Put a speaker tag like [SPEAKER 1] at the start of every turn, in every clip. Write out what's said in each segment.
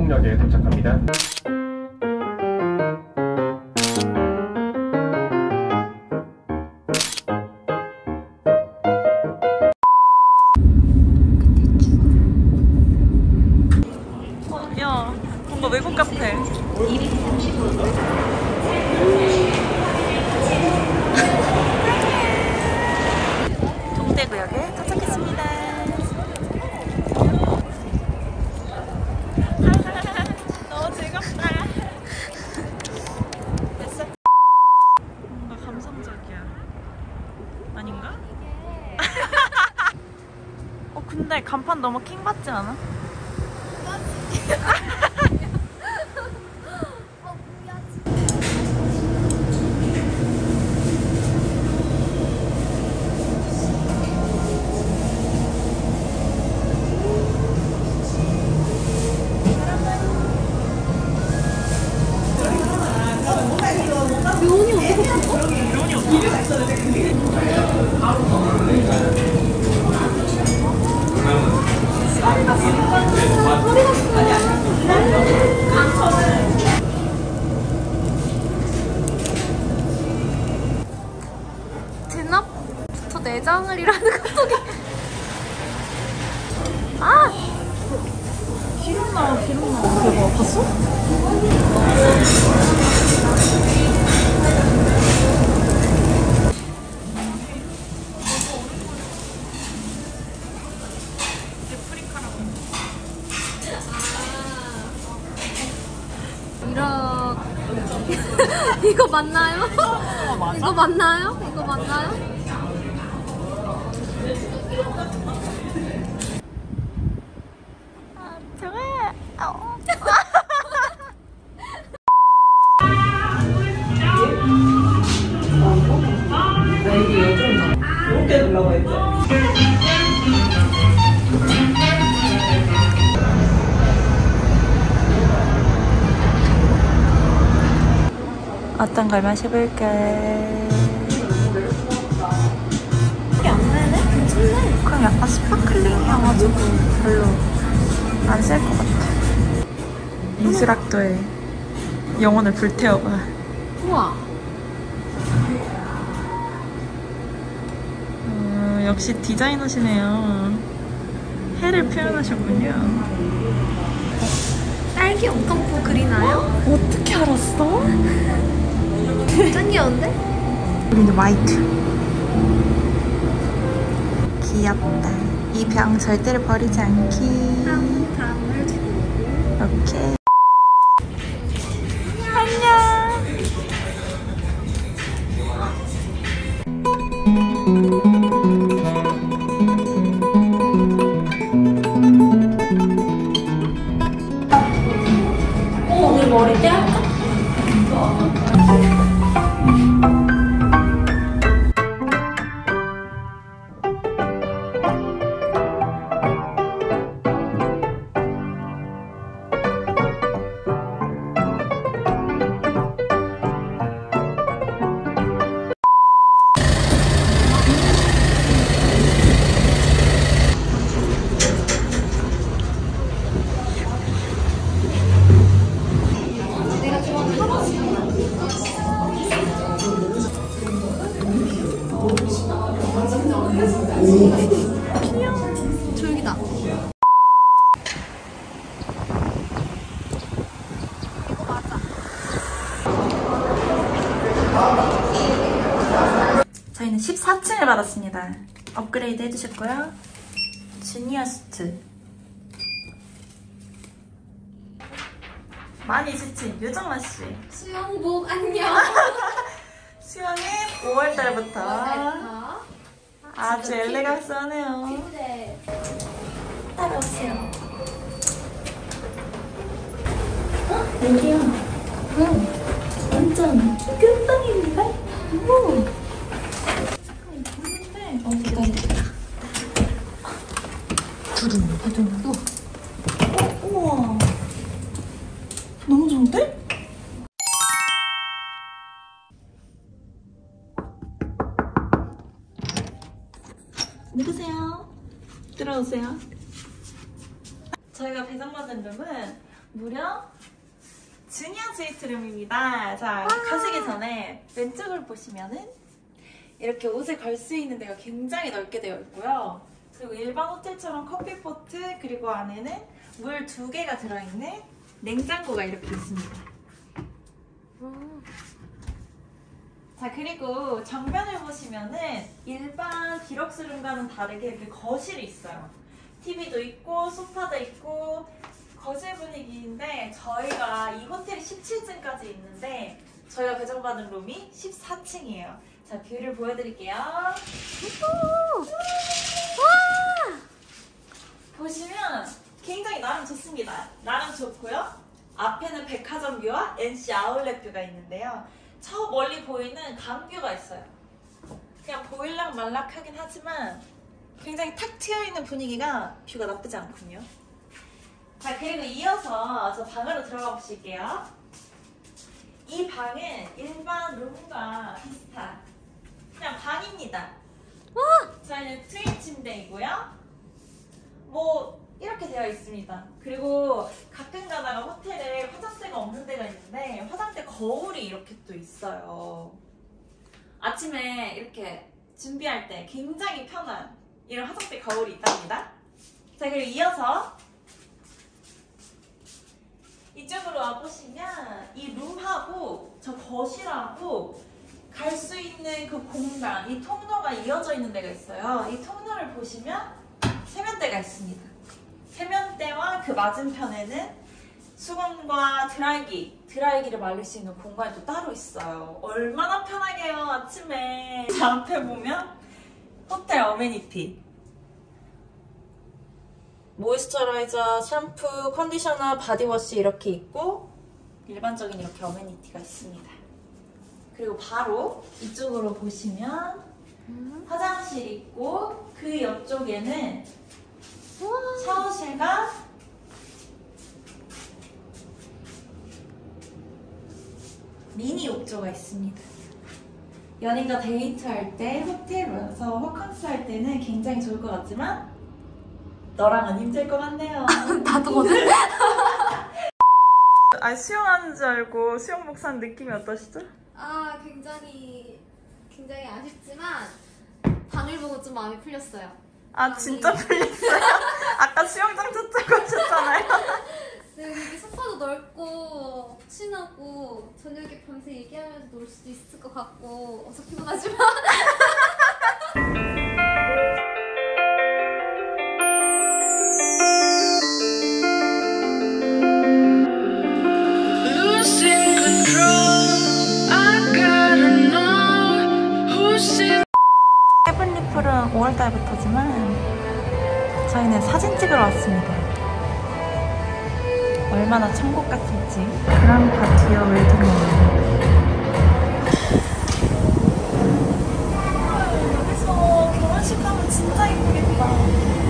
[SPEAKER 1] 오송역에 도착합니다.
[SPEAKER 2] 간판 너무 킹 받지 않아?
[SPEAKER 3] 이거 맞나요? 이거 맞나요? 이거 맞나요?
[SPEAKER 2] 어떤 걸 마셔볼까? 그럼 약간 스파클링이어가지고 별로 안셀것 같아. 이슬학도에 영혼을 불태워봐.
[SPEAKER 3] 우와
[SPEAKER 2] 어, 역시 디자이너시네요. 해를 표현하셨군요.
[SPEAKER 3] 딸기 옥동포 그리나요?
[SPEAKER 2] 어떻게 알았어?
[SPEAKER 3] 짱 귀여운데?
[SPEAKER 2] 우리는 화이트. 귀엽다. 이 병 절대로 버리지 않기.
[SPEAKER 3] 다음을 주고
[SPEAKER 2] 오케이. 받았습니다. 업그레이드 해주셨고요. 주니어스트. 많이 지친 유정아 씨.
[SPEAKER 3] 수영복 안녕
[SPEAKER 2] 수영은 5월달부터
[SPEAKER 3] 아,
[SPEAKER 2] 아주 엘레강스하네요.
[SPEAKER 3] 네.
[SPEAKER 2] 따라오세요. 어? 여기요. 응. 완전 끝방입니다. 오. 기다리겠다. 두둥, 두둥. 어, 우와. 너무 좋은데? 누구세요? 들어오세요. 저희가 배정받은 룸은 무려 주니어 스위트 룸입니다. 자, 가시기 전에 왼쪽을 보시면은 이렇게 옷을 걸 수 있는 데가 굉장히 넓게 되어 있고요. 그리고 일반 호텔처럼 커피포트 그리고 안에는 물 두 개가 들어있는 냉장고가 이렇게 있습니다. 자 그리고 정면을 보시면은 일반 deluxe room과는 다르게 이렇게 거실이 있어요. TV도 있고 소파도 있고 거실 분위기인데 저희가 이 호텔이 17층까지 있는데 저희가 배정받은 룸이 14층이에요. 자 view를 보여드릴게요. 보시면 굉장히 나름 좋습니다. 나름 좋고요. 앞에는 백화점 view와 NC 아울렛 view가 있는데요. 저 멀리 보이는 강view가 있어요. 그냥 보일락 말락하긴 하지만 굉장히 탁 트여있는 분위기가 view가 나쁘지 않군요. 자 그리고 이어서 저 방으로 들어가 보실게요. 이 방은 일반 룸과 비슷한 그냥 방입니다. 저희는 트윈 침대이고요. 뭐 이렇게 되어 있습니다. 그리고 가끔 가다가 호텔에 화장대가 없는 데가 있는데 화장대 거울이 이렇게 또 있어요. 아침에 이렇게 준비할 때 굉장히 편한 이런 화장대 거울이 있답니다. 자 그리고 이어서 이쪽으로 와보시면 이 룸하고 저 거실하고 갈 수 있는 그 공간, 이 통로가 이어져 있는 데가 있어요. 이 통로를 보시면 세면대가 있습니다. 세면대와 그 맞은편에는 수건과 드라이기, 드라이기를 말릴 수 있는 공간이 또 따로 있어요. 얼마나 편하게요, 아침에. 저 앞에 보면 호텔 amenity. moisturizer, 샴푸, 컨디셔너, body wash 이렇게 있고 일반적인 이렇게 amenity가 있습니다. 그리고 바로 이쪽으로 보시면 화장실 있고 그 옆쪽에는 샤워실과 미니 욕조가 있습니다. 연인과 데이트할 때 호텔 와서 호캉스 할 때는 굉장히 좋을 것 같지만 너랑은 힘들 것 같네요.
[SPEAKER 3] 나도 오늘
[SPEAKER 2] 아 수영하는 줄 알고 수영복 산 느낌이 어떠시죠?
[SPEAKER 3] 아 굉장히 굉장히 아쉽지만 방을 보고 좀 마음이 풀렸어요.
[SPEAKER 2] 아 진짜 풀렸어요? 아까 수영장 찾자고 하셨잖아요.
[SPEAKER 3] 네, 여기 소파도 넓고 푹신하고 저녁에 밤새 얘기하면서 놀 수도 있을 것 같고 어서 피곤하지만
[SPEAKER 2] 5월달부터지만 저희는 사진 찍으러 왔습니다. 얼마나 천국 같을지. 그랑 바티어 웨딩홀. 여기서 결혼식 하면 진짜 예쁘겠다.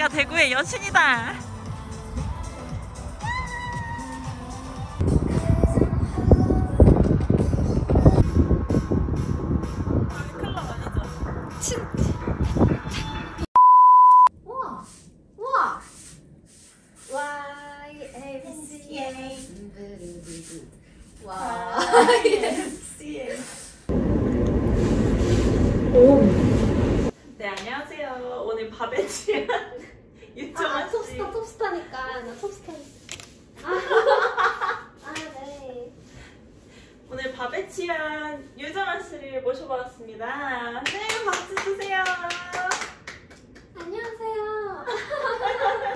[SPEAKER 2] 내가 대구의 여신이다. 취한 유정아 씨를 모셔봤습니다. 네 박수 주세요.
[SPEAKER 3] 안녕하세요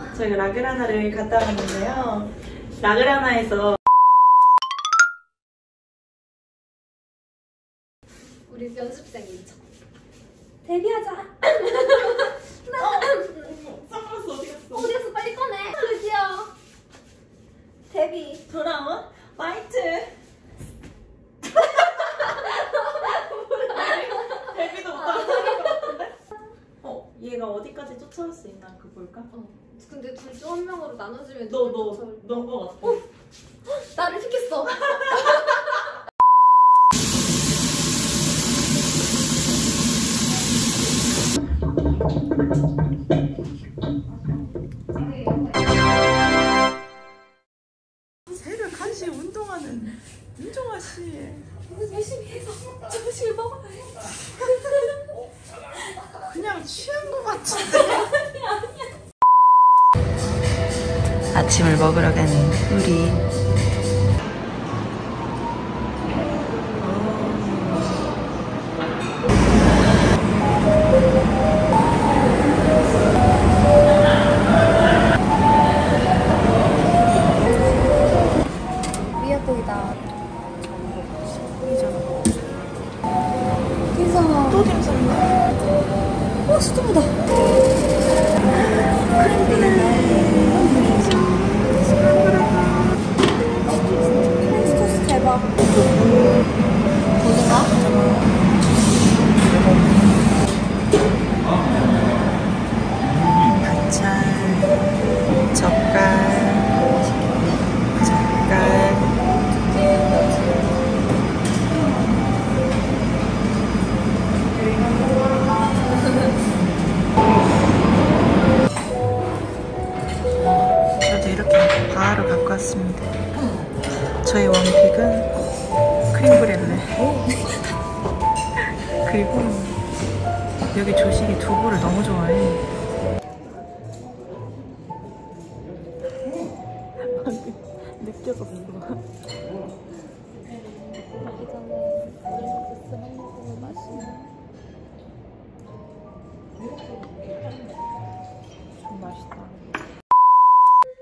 [SPEAKER 2] 저희가 라그라나를 갔다 왔는데요. 라그라나에서
[SPEAKER 3] 우리 연습생인 척 데뷔하자
[SPEAKER 2] 선글라스 어디 갔어?
[SPEAKER 3] 빨리 꺼내 드디어 데뷔
[SPEAKER 2] 돌아온 화이트. 데뷔도 못하고 살것 같은데? 어, 얘가 어디까지 쫓아올 수 있나 그 볼까?
[SPEAKER 4] 어. 근데 둘 명으로 나눠주면
[SPEAKER 5] 너, 너,
[SPEAKER 4] 더 잘-
[SPEAKER 5] 넌거 같아.
[SPEAKER 4] 나를 픽했어.
[SPEAKER 5] 새를 간신히 운동하는 윤종아 씨.
[SPEAKER 4] 열심히 해서 점심을 먹어야 해.
[SPEAKER 5] 그냥 취한 것 같은데.
[SPEAKER 2] 아침을 먹으러 가는 우리.
[SPEAKER 4] 이
[SPEAKER 2] 두부를 너무 좋아해. 느껴졌어.
[SPEAKER 4] 먹기 전에 오렌지 주스 한 모금을 마시면
[SPEAKER 2] 좀 맛있다.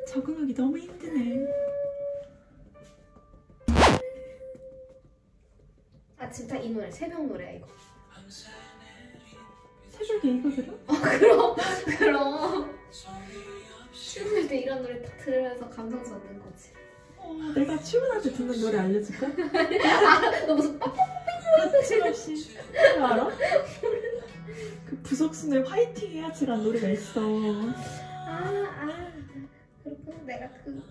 [SPEAKER 2] 적응하기 너무 힘드네.
[SPEAKER 4] 아 진짜 이 노래 새벽 노래야 이거
[SPEAKER 2] 새벽에 이거 들어?
[SPEAKER 4] 그럼 그럼 출근할 때 이런 노래 딱 들으면서 감성 잡는 거지
[SPEAKER 2] 어, 내가 출근할 때 듣는 노래 알려줄까?
[SPEAKER 4] 너 무슨
[SPEAKER 2] 씨. 그거 알아? 그 부석순의 화이팅 해야지란 노래가 있어.
[SPEAKER 4] 아, 아. 그렇구나. 내가 그.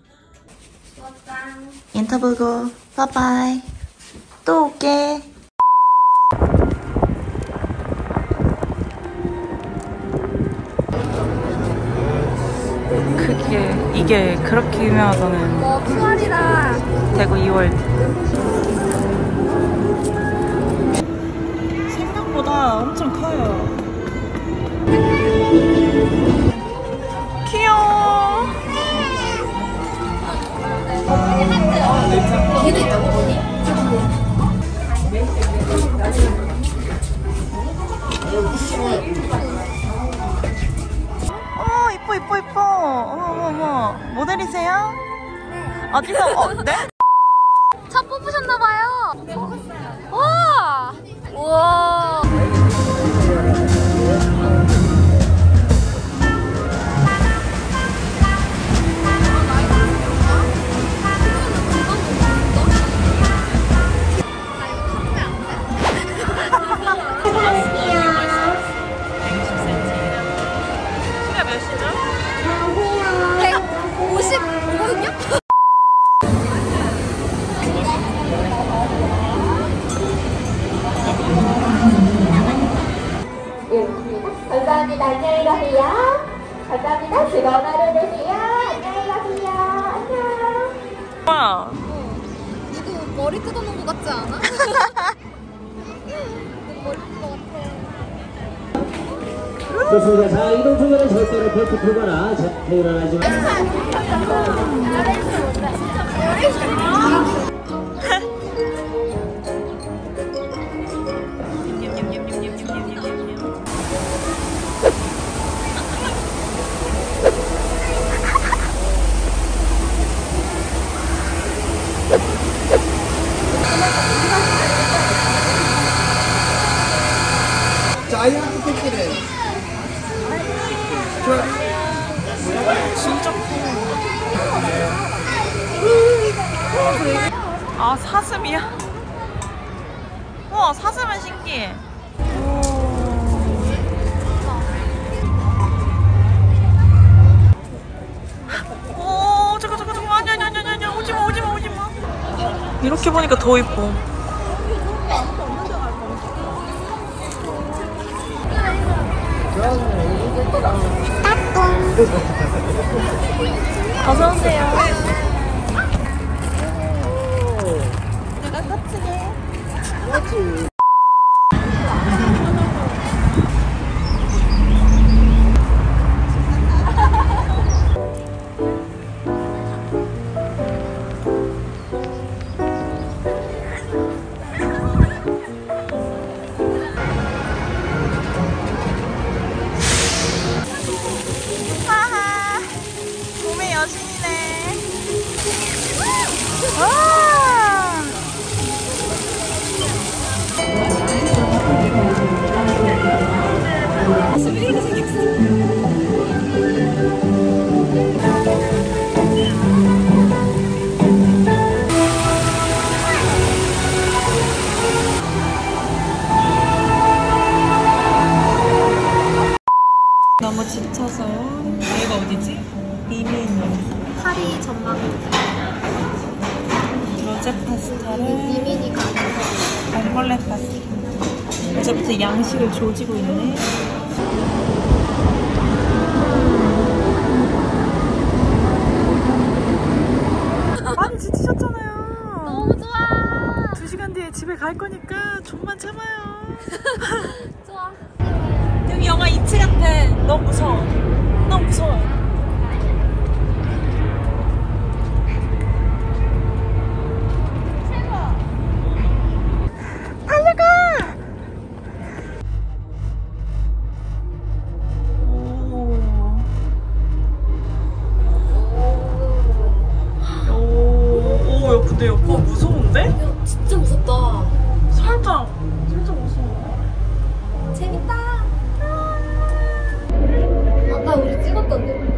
[SPEAKER 4] 맞다.
[SPEAKER 2] 인터뷰고 바이바이. 또 올게. 이게 그렇게 유명하다는
[SPEAKER 4] 뭐, 푸알이다.
[SPEAKER 2] 대구 2월. 생각보다 엄청 커요. 귀여워.
[SPEAKER 4] 얘
[SPEAKER 2] 어디서 어, 네?
[SPEAKER 6] 좋습니다. 자, 이동 중에는 절대로 벨트 풀거나 자, 일어나지 마.
[SPEAKER 2] 아, 사슴이야? 우와 사슴은 신기해. 오 잠깐 잠깐 잠깐. 아니 아니 아니 아니 오지마 오지마 오지마. 이렇게 보니까 더
[SPEAKER 4] 이뻐.
[SPEAKER 2] 어서오세요. 하하. 갈 거니까 좀만 참아요. 좋아. 여기 영화 이치 같아.
[SPEAKER 4] 너무
[SPEAKER 2] 무서워. 너무 무서워. 최고. 무서운데? 진짜
[SPEAKER 4] 무섭다.
[SPEAKER 2] 진짜 진짜 멋있어 재밌다. 아까 우리 찍었던데?